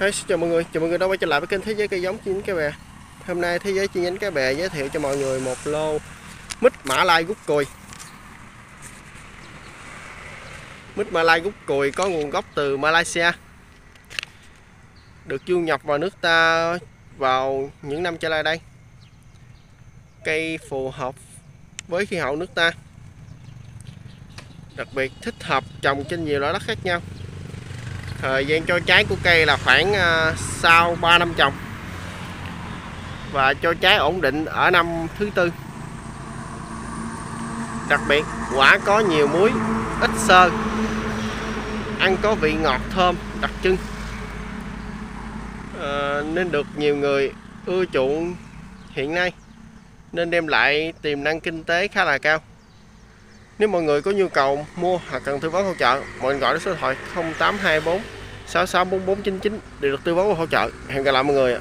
Hi, xin chào mọi người, chào mọi người đã quay trở lại với kênh Thế giới cây giống chi nhánh cái bè. Hôm nay Thế giới chi nhánh cái bè giới thiệu cho mọi người một lô mít Mã Lai gút cùi. Mít Mã Lai gút cùi có nguồn gốc từ Malaysia Được du nhập vào nước ta vào những năm trở lại đây. Cây phù hợp với khí hậu nước ta. Đặc biệt thích hợp trồng trên nhiều loại đất khác nhau thời gian cho trái của cây là khoảng ờ, sau 3 năm trồng. Và cho trái ổn định ở năm thứ tư. Đặc biệt quả có nhiều muối ít sơ ăn có vị ngọt thơm đặc trưng. À, nên được nhiều người ưa chuộng hiện nay nên đem lại tiềm năng kinh tế khá là cao. Nếu mọi người có nhu cầu mua hoặc cần tư vấn hỗ trợ, mọi người gọi đến số điện thoại 0824 664499 để được tư vấn và hỗ trợ. Hẹn gặp lại mọi người ạ.